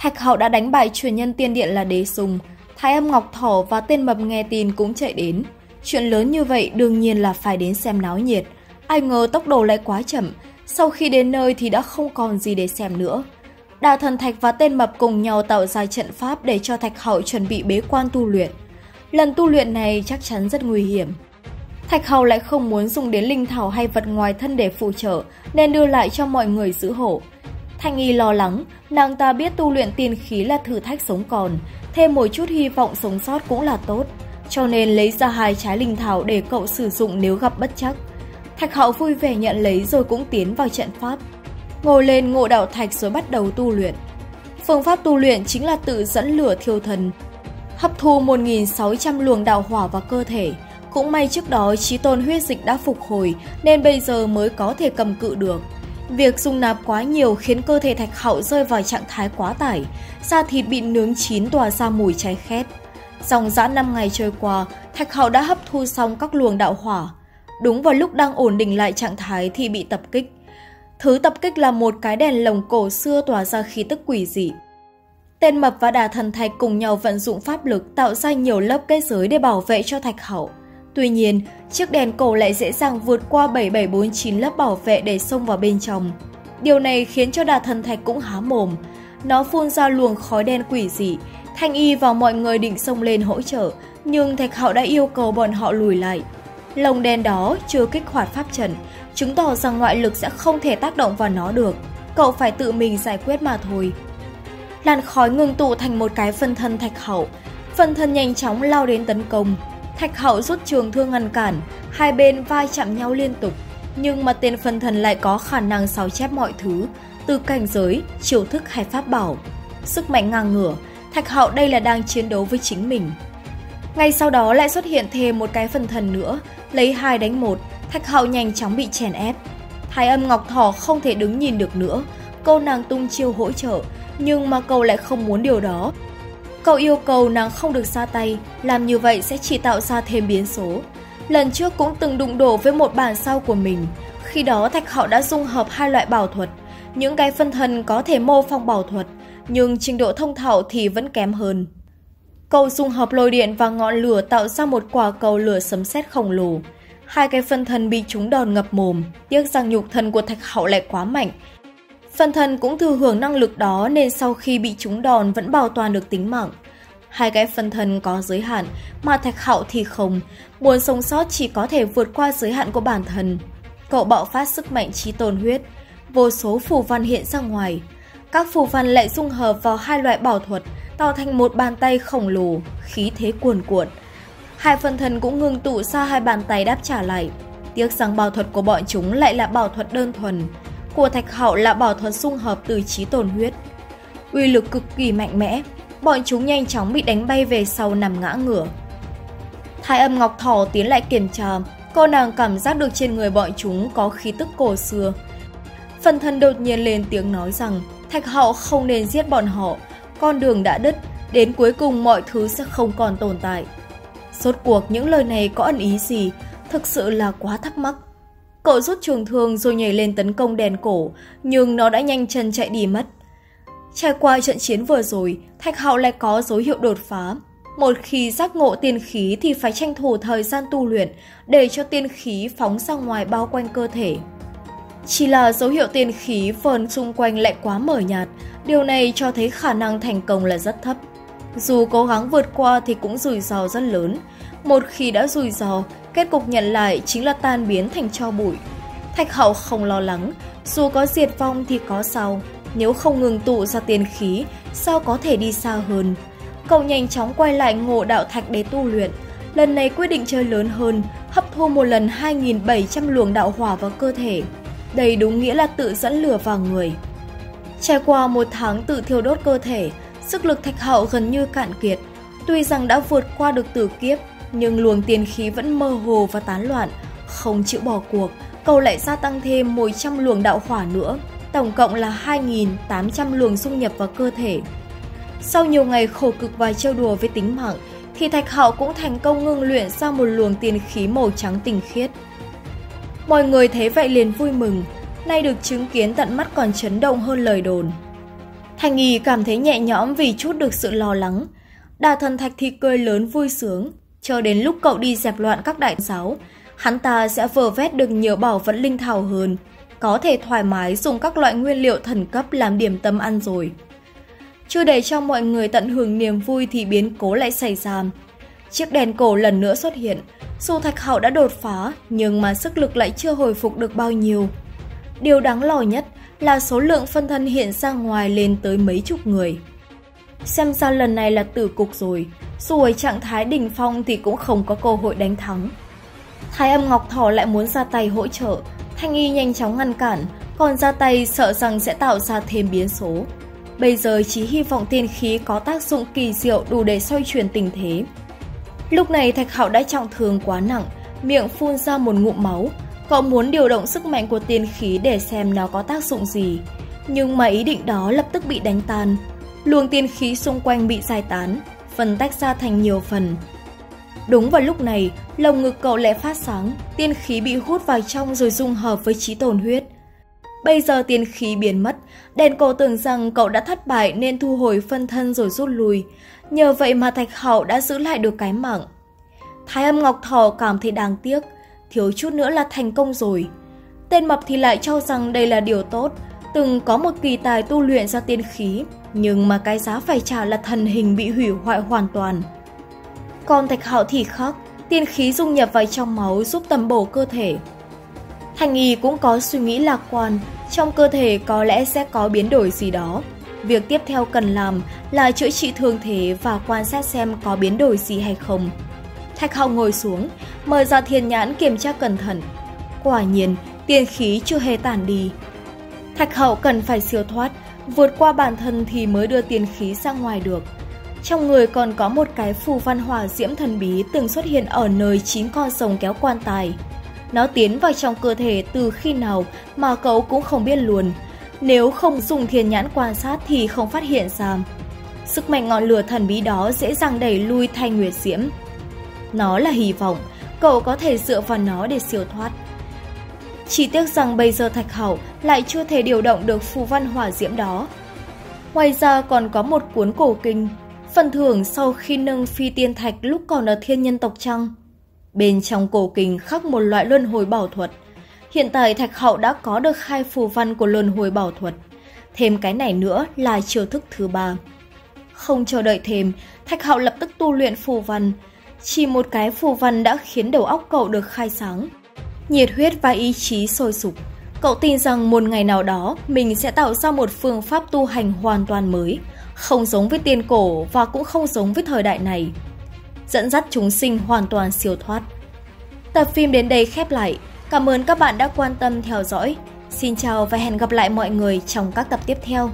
Thạch Hậu đã đánh bại truyền nhân tiên điện là Đế Sùng, Thái âm Ngọc Thỏ và tên mập nghe tin cũng chạy đến. Chuyện lớn như vậy đương nhiên là phải đến xem náo nhiệt. Ai ngờ tốc độ lại quá chậm, sau khi đến nơi thì đã không còn gì để xem nữa. Đà thần Thạch và tên mập cùng nhau tạo ra trận pháp để cho Thạch Hậu chuẩn bị bế quan tu luyện. Lần tu luyện này chắc chắn rất nguy hiểm. Thạch Hậu lại không muốn dùng đến linh thảo hay vật ngoài thân để phụ trợ, nên đưa lại cho mọi người giữ hộ. Thanh Y lo lắng, nàng ta biết tu luyện tiên khí là thử thách sống còn, thêm một chút hy vọng sống sót cũng là tốt, cho nên lấy ra hai trái linh thảo để cậu sử dụng nếu gặp bất chắc. Thạch Hậu vui vẻ nhận lấy rồi cũng tiến vào trận pháp. Ngồi lên ngộ đạo thạch rồi bắt đầu tu luyện. Phương pháp tu luyện chính là tự dẫn lửa thiêu thần, hấp thu 1.600 luồng đạo hỏa vào cơ thể. Cũng may trước đó trí tôn huyết dịch đã phục hồi nên bây giờ mới có thể cầm cự được. Việc dung nạp quá nhiều khiến cơ thể thạch hậu rơi vào trạng thái quá tải, da thịt bị nướng chín tỏa ra mùi cháy khét. Dòng dã 5 ngày trôi qua, thạch hậu đã hấp thu xong các luồng đạo hỏa. Đúng vào lúc đang ổn định lại trạng thái thì bị tập kích. Thứ tập kích là một cái đèn lồng cổ xưa tỏa ra khí tức quỷ dị. Tên mập và đà thần thạch cùng nhau vận dụng pháp lực tạo ra nhiều lớp kết giới để bảo vệ cho thạch hậu. Tuy nhiên, chiếc đèn cổ lại dễ dàng vượt qua 7749 lớp bảo vệ để xông vào bên trong. Điều này khiến cho đà thần thạch cũng há mồm. Nó phun ra luồng khói đen quỷ dị. Thanh y và mọi người định xông lên hỗ trợ, nhưng thạch hậu đã yêu cầu bọn họ lùi lại. Lồng đen đó chưa kích hoạt pháp trận, chứng tỏ rằng ngoại lực sẽ không thể tác động vào nó được. Cậu phải tự mình giải quyết mà thôi. Làn khói ngừng tụ thành một cái phân thân thạch hậu. Phân thân nhanh chóng lao đến tấn công. Thạch hậu rút trường thương ngăn cản, hai bên vai chạm nhau liên tục. Nhưng mà tên phân thần lại có khả năng sao chép mọi thứ, từ cảnh giới, chiêu thức hay pháp bảo. Sức mạnh ngang ngửa, thạch hậu đây là đang chiến đấu với chính mình. Ngay sau đó lại xuất hiện thêm một cái phân thần nữa, lấy hai đánh một, thạch hậu nhanh chóng bị chèn ép. Thái âm ngọc thỏ không thể đứng nhìn được nữa, cô nàng tung chiêu hỗ trợ, nhưng mà cậu lại không muốn điều đó. Cậu yêu cầu nàng không được ra tay, làm như vậy sẽ chỉ tạo ra thêm biến số. Lần trước cũng từng đụng đổ với một bản sao của mình, khi đó Thạch Hạo đã dung hợp hai loại bảo thuật. Những cái phân thân có thể mô phỏng bảo thuật, nhưng trình độ thông thạo thì vẫn kém hơn. Cậu dung hợp lôi điện và ngọn lửa tạo ra một quả cầu lửa sấm sét khổng lồ. Hai cái phân thân bị chúng đòn ngập mồm, tiếc rằng nhục thân của Thạch Hạo lại quá mạnh, Phần thân cũng thừa hưởng năng lực đó nên sau khi bị trúng đòn vẫn bảo toàn được tính mạng. Hai cái phần thân có giới hạn, mà thạch hạo thì không. Muốn sống sót chỉ có thể vượt qua giới hạn của bản thân. Cậu bạo phát sức mạnh trí tồn huyết, vô số phù văn hiện ra ngoài. Các phù văn lại dung hợp vào hai loại bảo thuật, tạo thành một bàn tay khổng lồ, khí thế cuồn cuộn. Hai phần thân cũng ngừng tụ ra hai bàn tay đáp trả lại. Tiếc rằng bảo thuật của bọn chúng lại là bảo thuật đơn thuần, của Thạch Hạo là bảo thuật dung hợp từ trí tồn huyết. Uy lực cực kỳ mạnh mẽ, bọn chúng nhanh chóng bị đánh bay về sau nằm ngã ngửa. Thái âm Ngọc Thỏ tiến lại kiểm tra, cô nàng cảm giác được trên người bọn chúng có khí tức cổ xưa. Phần thân đột nhiên lên tiếng nói rằng Thạch Hạo không nên giết bọn họ, con đường đã đứt, đến cuối cùng mọi thứ sẽ không còn tồn tại. Rốt cuộc những lời này có ẩn ý gì, thực sự là quá thắc mắc. Cậu rút trường thương rồi nhảy lên tấn công đèn cổ, nhưng nó đã nhanh chân chạy đi mất. Trải qua trận chiến vừa rồi, Thạch Hạo lại có dấu hiệu đột phá. Một khi giác ngộ tiên khí thì phải tranh thủ thời gian tu luyện để cho tiên khí phóng ra ngoài bao quanh cơ thể. Chỉ là dấu hiệu tiên khí phần xung quanh lại quá mờ nhạt, điều này cho thấy khả năng thành công là rất thấp. Dù cố gắng vượt qua thì cũng rủi ro rất lớn. Một khi đã rủi ro Kết cục nhận lại chính là tan biến thành cho bụi. Thạch hậu không lo lắng, dù có diệt vong thì có sao. Nếu không ngừng tụ ra tiền khí, sao có thể đi xa hơn. Cậu nhanh chóng quay lại ngộ đạo thạch để tu luyện. Lần này quyết định chơi lớn hơn, hấp thu một lần 2.700 luồng đạo hỏa vào cơ thể. Đây đúng nghĩa là tự dẫn lửa vào người. Trải qua một tháng tự thiêu đốt cơ thể, sức lực thạch hậu gần như cạn kiệt. Tuy rằng đã vượt qua được tử kiếp, nhưng luồng tiền khí vẫn mơ hồ và tán loạn, không chịu bỏ cuộc, cầu lại gia tăng thêm 100 luồng đạo hỏa nữa, tổng cộng là 2.800 luồng xung nhập vào cơ thể. Sau nhiều ngày khổ cực và trêu đùa với tính mạng, thì Thạch Hạo cũng thành công ngưng luyện ra một luồng tiền khí màu trắng tinh khiết. Mọi người thấy vậy liền vui mừng, nay được chứng kiến tận mắt còn chấn động hơn lời đồn. Thành Nghi cảm thấy nhẹ nhõm vì chút được sự lo lắng. Đà thần thạch thì cười lớn vui sướng, cho đến lúc cậu đi dẹp loạn các đại giáo, hắn ta sẽ vờ vét được nhiều bảo vật linh thảo hơn, có thể thoải mái dùng các loại nguyên liệu thần cấp làm điểm tâm ăn rồi. Chưa để cho mọi người tận hưởng niềm vui thì biến cố lại xảy ra. Chiếc đèn cổ lần nữa xuất hiện, dù thạch hậu đã đột phá nhưng mà sức lực lại chưa hồi phục được bao nhiêu. Điều đáng lo nhất là số lượng phân thân hiện ra ngoài lên tới mấy chục người. Xem ra lần này là tử cục rồi, dù ở trạng thái đỉnh phong thì cũng không có cơ hội đánh thắng. Thái âm Ngọc Thỏ lại muốn ra tay hỗ trợ, Thanh Y nhanh chóng ngăn cản, còn ra tay sợ rằng sẽ tạo ra thêm biến số. Bây giờ chỉ hy vọng tiên khí có tác dụng kỳ diệu đủ để xoay chuyển tình thế. Lúc này Thạch Hạo đã trọng thương quá nặng, miệng phun ra một ngụm máu. Cậu muốn điều động sức mạnh của tiên khí để xem nó có tác dụng gì. Nhưng mà ý định đó lập tức bị đánh tan. Luồng tiên khí xung quanh bị giải tán, phần tách ra thành nhiều phần. Đúng vào lúc này, lồng ngực cậu lại phát sáng, tiên khí bị hút vào trong rồi dung hợp với trí tồn huyết. Bây giờ tiên khí biến mất, đèn cổ tưởng rằng cậu đã thất bại nên thu hồi phân thân rồi rút lui. Nhờ vậy mà Thạch Hậu đã giữ lại được cái mạng. Thái âm Ngọc Thỏ cảm thấy đáng tiếc, thiếu chút nữa là thành công rồi. Tên mập thì lại cho rằng đây là điều tốt, từng có một kỳ tài tu luyện ra tiên khí, nhưng mà cái giá phải trả là thần hình bị hủy hoại hoàn toàn. Còn Thạch Hạo thì khác, tiên khí dung nhập vào trong máu giúp tầm bổ cơ thể. Thành Y cũng có suy nghĩ lạc quan, trong cơ thể có lẽ sẽ có biến đổi gì đó. Việc tiếp theo cần làm là chữa trị thương thế và quan sát xem có biến đổi gì hay không. Thạch Hạo ngồi xuống, mở ra thiên nhãn kiểm tra cẩn thận. Quả nhiên, tiên khí chưa hề tản đi. Thạch Hậu cần phải siêu thoát, vượt qua bản thân thì mới đưa tiền khí ra ngoài được. Trong người còn có một cái phù văn hỏa diễm thần bí từng xuất hiện ở nơi chín con rồng kéo quan tài. Nó tiến vào trong cơ thể từ khi nào mà cậu cũng không biết luôn. Nếu không dùng thiên nhãn quan sát thì không phát hiện ra. Sức mạnh ngọn lửa thần bí đó dễ dàng đẩy lui thanh nguyệt diễm. Nó là hy vọng, cậu có thể dựa vào nó để siêu thoát. Chỉ tiếc rằng bây giờ Thạch Hậu lại chưa thể điều động được phù văn hỏa diễm đó. Ngoài ra còn có một cuốn cổ kinh phần thưởng sau khi nâng phi tiên thạch lúc còn ở thiên nhân tộc trăng. Bên trong cổ kinh khắc một loại luân hồi bảo thuật. Hiện tại Thạch Hậu đã có được hai phù văn của luân hồi bảo thuật. Thêm cái này nữa là chiêu thức thứ ba. Không chờ đợi thêm, Thạch Hậu lập tức tu luyện phù văn. Chỉ một cái phù văn đã khiến đầu óc cậu được khai sáng. Nhiệt huyết và ý chí sôi sục. Cậu tin rằng một ngày nào đó mình sẽ tạo ra một phương pháp tu hành hoàn toàn mới, không giống với tiên cổ và cũng không giống với thời đại này. Dẫn dắt chúng sinh hoàn toàn siêu thoát. Tập phim đến đây khép lại. Cảm ơn các bạn đã quan tâm theo dõi. Xin chào và hẹn gặp lại mọi người trong các tập tiếp theo.